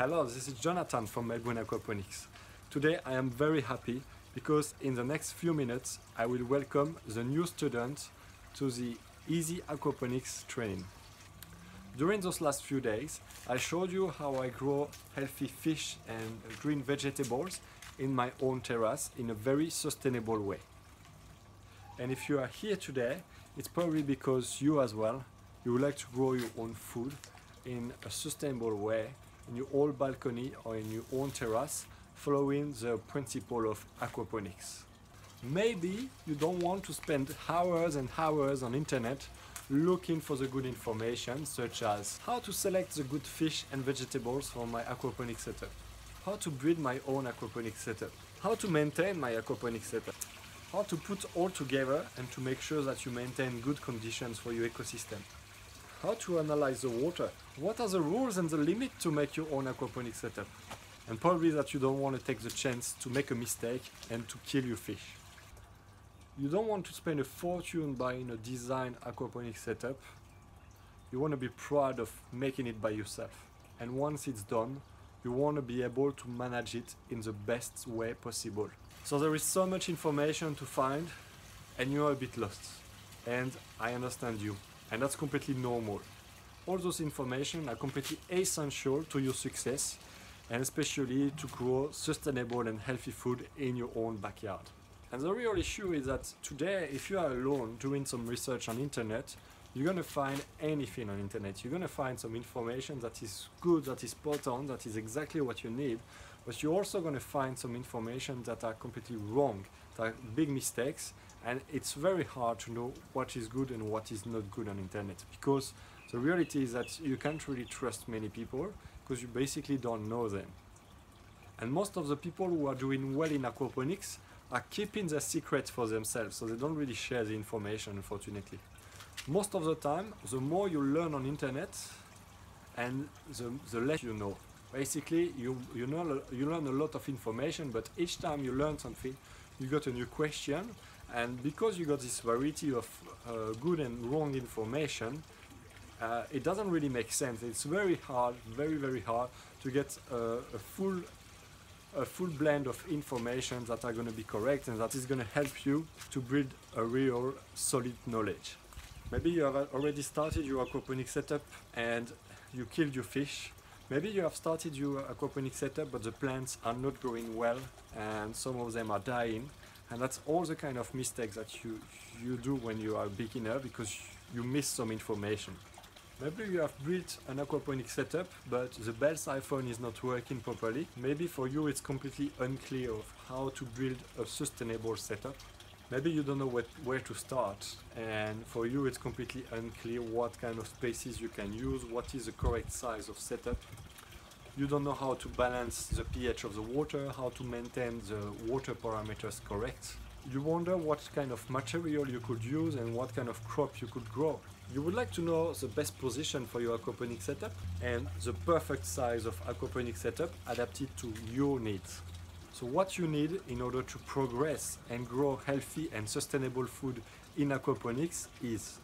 Hello, this is Jonathan from Melbourne Aquaponics. Today I am very happy because in the next few minutes I will welcome the new students to the Easy Aquaponics training. During those last few days I showed you how I grow healthy fish and green vegetables in my own terrace in a very sustainable way. And if you are here today, it's probably because you as well, you would like to grow your own food in a sustainable way in your own balcony or in your own terrace following the principle of aquaponics. Maybe you don't want to spend hours and hours on internet looking for the good information such as how to select the good fish and vegetables for my aquaponic setup, how to build my own aquaponic setup, how to maintain my aquaponic setup, how to put all together and to make sure that you maintain good conditions for your ecosystem, how to analyze the water, what are the rules and the limit to make your own aquaponic setup, and probably that you don't want to take the chance to make a mistake and to kill your fish. You don't want to spend a fortune buying a design aquaponic setup. You want to be proud of making it by yourself. And once it's done, you want to be able to manage it in the best way possible. So there is so much information to find and you're a bit lost. And I understand you. And that's completely normal. All those information are completely essential to your success and especially to grow sustainable and healthy food in your own backyard. And the real issue is that today, if you are alone doing some research on internet, you're gonna find anything on internet. You're gonna find some information that is good, that is spot on, that is exactly what you need, but you're also gonna find some information that are completely wrong, that are big mistakes, and it's very hard to know what is good and what is not good on internet because the reality is that you can't really trust many people because you basically don't know them. And most of the people who are doing well in aquaponics are keeping their secrets for themselves, so they don't really share the information, unfortunately. Most of the time, the more you learn on internet, and the, the less you know. Basically, you, you, know, you learn a lot of information, but each time you learn something, you got a new question, and because you got this variety of uh, good and wrong information, uh, it doesn't really make sense. It's very hard, very, very hard to get a, a full a full blend of information that are going to be correct and that is going to help you to build a real solid knowledge. Maybe you have already started your aquaponic setup and you killed your fish. Maybe you have started your aquaponic setup but the plants are not growing well and some of them are dying and that's all the kind of mistakes that you, you do when you are a beginner because you miss some information. Maybe you have built an aquaponic setup, but the bell siphon is not working properly. Maybe for you it's completely unclear of how to build a sustainable setup. Maybe you don't know what, where to start, and for you it's completely unclear what kind of spaces you can use, what is the correct size of setup. You don't know how to balance the pH of the water, how to maintain the water parameters correct. You wonder what kind of material you could use and what kind of crop you could grow. You would like to know the best position for your aquaponic setup and the perfect size of aquaponic setup adapted to your needs. So what you need in order to progress and grow healthy and sustainable food in aquaponics is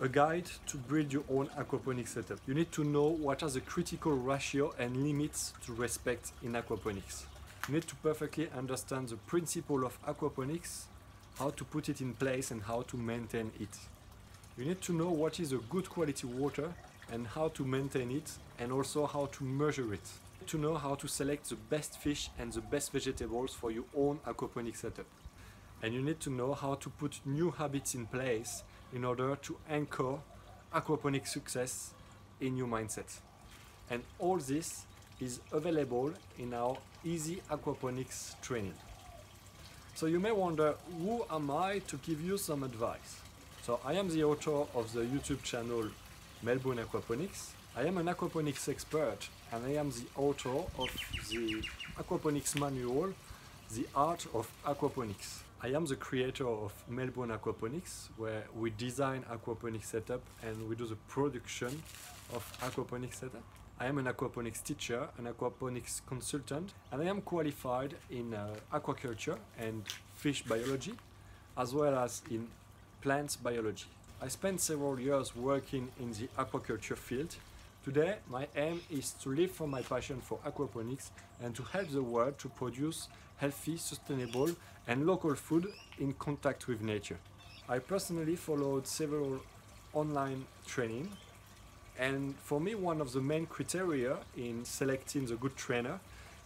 a guide to build your own aquaponic setup. You need to know what are the critical ratio and limits to respect in aquaponics. You need to perfectly understand the principle of aquaponics, how to put it in place and how to maintain it. You need to know what is a good quality water and how to maintain it and also how to measure it. To know how to select the best fish and the best vegetables for your own aquaponic setup. And you need to know how to put new habits in place in order to anchor aquaponic success in your mindset. And all this is available in our Easy Aquaponics training. So you may wonder, who am I to give you some advice? So I am the author of the YouTube channel Melbourne Aquaponics. I am an aquaponics expert and I am the author of the aquaponics manual, The Art of Aquaponics. I am the creator of Melbourne Aquaponics, where we design aquaponics setup and we do the production of aquaponics setup. I am an aquaponics teacher, an aquaponics consultant, and I am qualified in uh, aquaculture and fish biology, as well as in plant biology. I spent several years working in the aquaculture field Today, my aim is to live from my passion for aquaponics and to help the world to produce healthy, sustainable and local food in contact with nature. I personally followed several online training and for me one of the main criteria in selecting the good trainer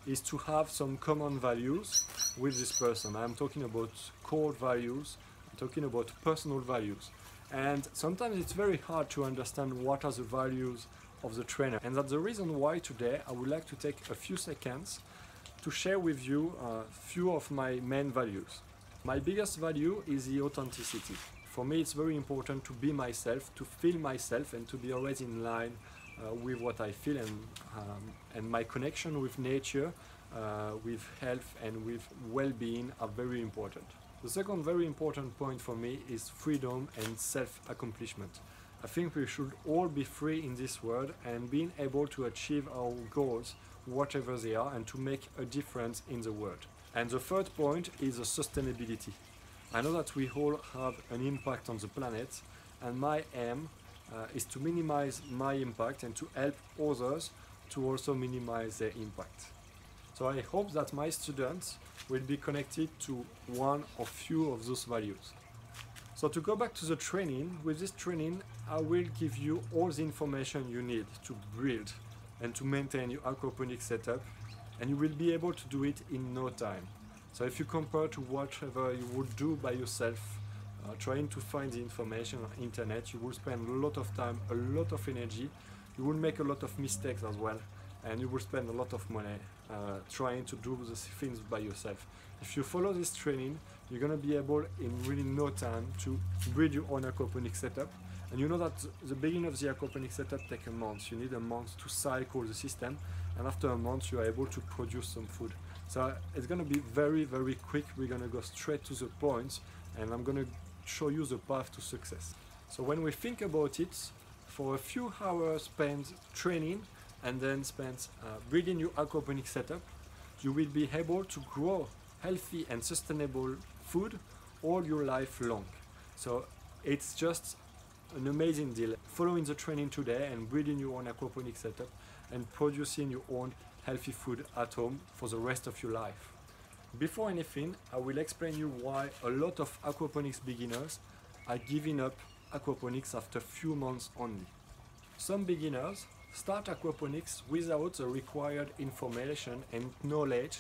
is to have some common values with this person. I'm talking about core values, I'm talking about personal values. And sometimes it's very hard to understand what are the values of the trainer. And that's the reason why today I would like to take a few seconds to share with you a few of my main values. My biggest value is the authenticity. For me, it's very important to be myself, to feel myself, and to be always in line uh, with what I feel and, um, and my connection with nature, uh, with health, and with well being are very important. The second very important point for me is freedom and self accomplishment. I think we should all be free in this world and being able to achieve our goals, whatever they are, and to make a difference in the world. And the third point is sustainability. I know that we all have an impact on the planet, and my aim uh, is to minimize my impact and to help others to also minimize their impact. So I hope that my students will be connected to one or few of those values. So to go back to the training, with this training I will give you all the information you need to build and to maintain your aquaponic setup and you will be able to do it in no time. So if you compare to whatever you would do by yourself, uh, trying to find the information on internet, you will spend a lot of time, a lot of energy, you will make a lot of mistakes as well, and you will spend a lot of money uh, trying to do the things by yourself. If you follow this training, you're gonna be able in really no time to build your own aquaponic setup. And you know that the beginning of the aquaponic setup takes a month. You need a month to cycle the system, and after a month, you are able to produce some food. So it's gonna be very, very quick. We're gonna go straight to the point, and I'm gonna show you the path to success. So when we think about it, for a few hours spent training and then spent uh, building your aquaponic setup, you will be able to grow healthy and sustainable food all your life long. So it's just an amazing deal. Following the training today and building your own aquaponic setup and producing your own healthy food at home for the rest of your life. Before anything, I will explain you why a lot of aquaponics beginners are giving up aquaponics after few months only. Some beginners start aquaponics without the required information and knowledge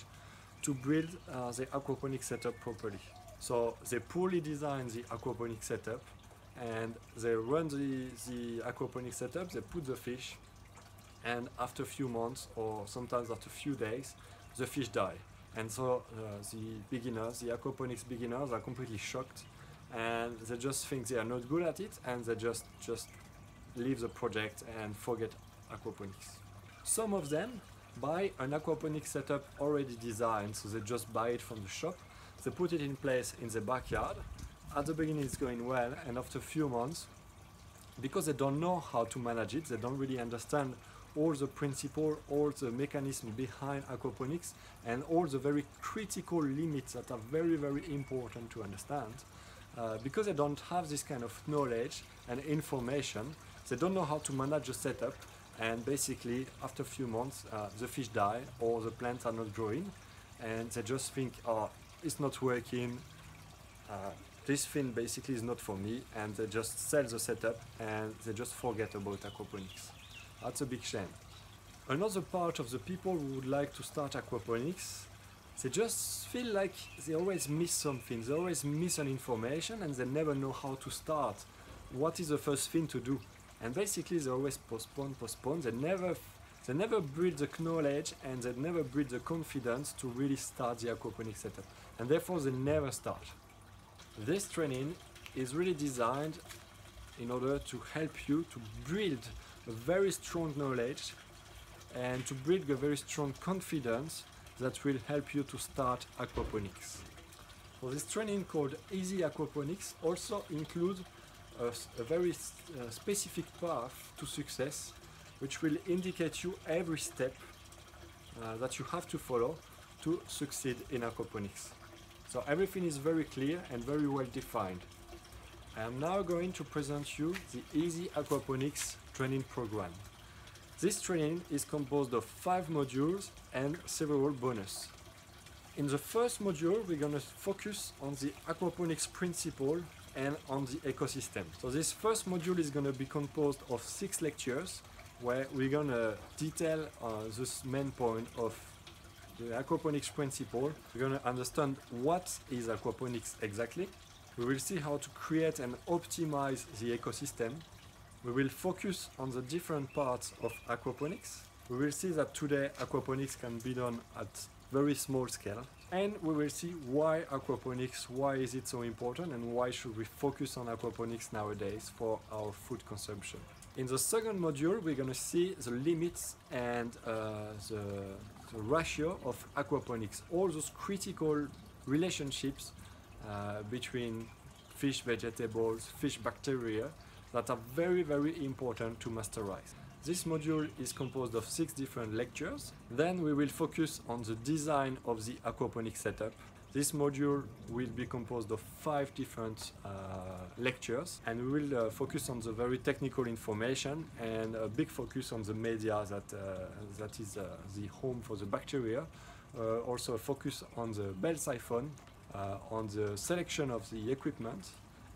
to build uh, the aquaponic setup properly. So they poorly design the aquaponic setup and they run the, the aquaponic setup, they put the fish and after a few months or sometimes after a few days the fish die. And so uh, the beginners, the aquaponics beginners are completely shocked and they just think they are not good at it and they just, just leave the project and forget aquaponics. Some of them buy an aquaponic setup already designed, so they just buy it from the shop. They put it in place in the backyard. At the beginning it's going well and after a few months, because they don't know how to manage it, they don't really understand all the principle, all the mechanism behind aquaponics and all the very critical limits that are very very important to understand. Uh, because they don't have this kind of knowledge and information, they don't know how to manage the setup and basically after a few months uh, the fish die or the plants are not growing. And they just think oh it's not working. Uh, this thing basically is not for me. And they just sell the setup and they just forget about aquaponics. That's a big shame. Another part of the people who would like to start aquaponics they just feel like they always miss something. They always miss an information and they never know how to start. What is the first thing to do and basically they always postpone, postpone. They never, they never build the knowledge and they never build the confidence to really start the aquaponic setup, and therefore they never start. This training is really designed in order to help you to build a very strong knowledge and to build a very strong confidence that will help you to start aquaponics. So this training called Easy Aquaponics also includes a, a very uh, specific path to success which will indicate you every step uh, that you have to follow to succeed in aquaponics. So everything is very clear and very well defined. I am now going to present you the Easy Aquaponics training program. This training is composed of five modules and several bonus. In the first module, we're going to focus on the aquaponics principle and on the ecosystem. So this first module is going to be composed of six lectures where we're going to detail uh, this main point of the aquaponics principle. We're going to understand what is aquaponics exactly. We will see how to create and optimize the ecosystem. We will focus on the different parts of aquaponics. We will see that today aquaponics can be done at very small scale. And we will see why aquaponics, why is it so important and why should we focus on aquaponics nowadays for our food consumption. In the second module, we're going to see the limits and uh, the, the, ratio of aquaponics, all those critical relationships uh, between fish vegetables, fish bacteria that are very, very important to masterize. This module is composed of six different lectures. Then we will focus on the design of the aquaponic setup. This module will be composed of five different uh, lectures and we will uh, focus on the very technical information and a big focus on the media that, uh, that is uh, the home for the bacteria. Uh, also a focus on the bell siphon, uh, on the selection of the equipment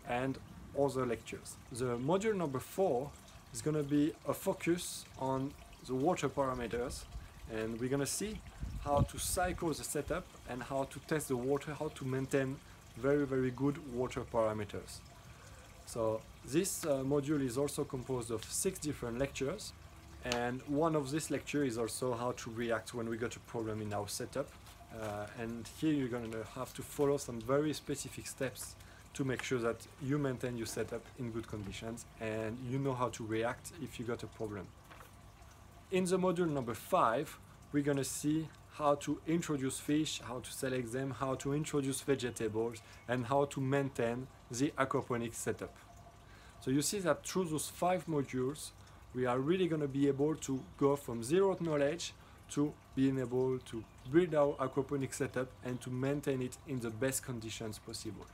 and other lectures. The module number four is going to be a focus on the water parameters and we're going to see how to cycle the setup and how to test the water, how to maintain very very good water parameters. So this uh, module is also composed of six different lectures and one of these lectures is also how to react when we got a problem in our setup uh, and here you're going to have to follow some very specific steps to make sure that you maintain your setup in good conditions and you know how to react if you got a problem. In the module number five, we're gonna see how to introduce fish, how to select them, how to introduce vegetables, and how to maintain the aquaponics setup. So you see that through those five modules, we are really gonna be able to go from zero knowledge to being able to build our aquaponics setup and to maintain it in the best conditions possible.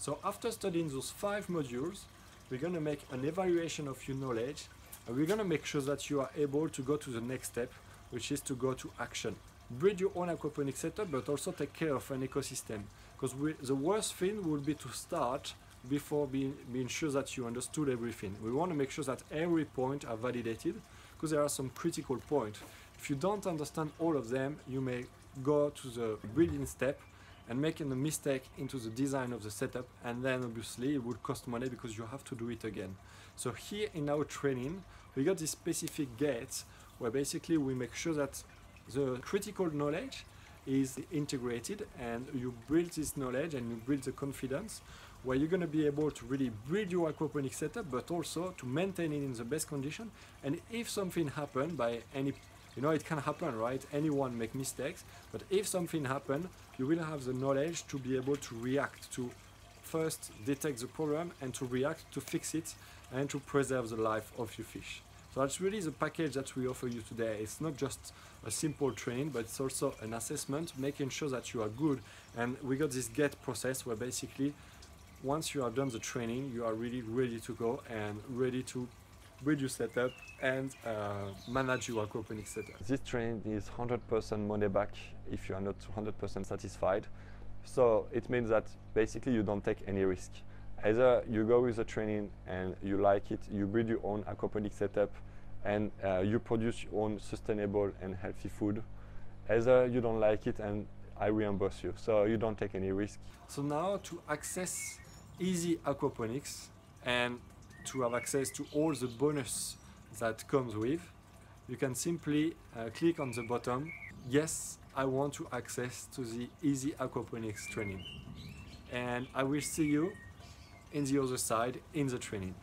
So after studying those five modules, we're going to make an evaluation of your knowledge and we're going to make sure that you are able to go to the next step, which is to go to action. Build your own aquaponic setup, but also take care of an ecosystem. Because the worst thing would be to start before being, being sure that you understood everything. We want to make sure that every point are validated, because there are some critical points. If you don't understand all of them, you may go to the building step and making a mistake into the design of the setup and then obviously it would cost money because you have to do it again. So here in our training we got this specific gates where basically we make sure that the critical knowledge is integrated and you build this knowledge and you build the confidence where you're going to be able to really build your aquaponic setup but also to maintain it in the best condition and if something happened by any you know it can happen right? Anyone make mistakes but if something happen you will have the knowledge to be able to react to first detect the problem and to react to fix it and to preserve the life of your fish. So that's really the package that we offer you today. It's not just a simple training but it's also an assessment making sure that you are good. And we got this get process where basically once you have done the training you are really ready to go and ready to build your setup and uh, manage your aquaponics setup. This training is 100% money back if you are not 100% satisfied. So it means that basically you don't take any risk. Either you go with the training and you like it, you build your own aquaponic setup and uh, you produce your own sustainable and healthy food. Either you don't like it and I reimburse you. So you don't take any risk. So now to access easy aquaponics and to have access to all the bonus that comes with, you can simply uh, click on the bottom, yes, I want to access to the easy aquaponics training. And I will see you in the other side in the training.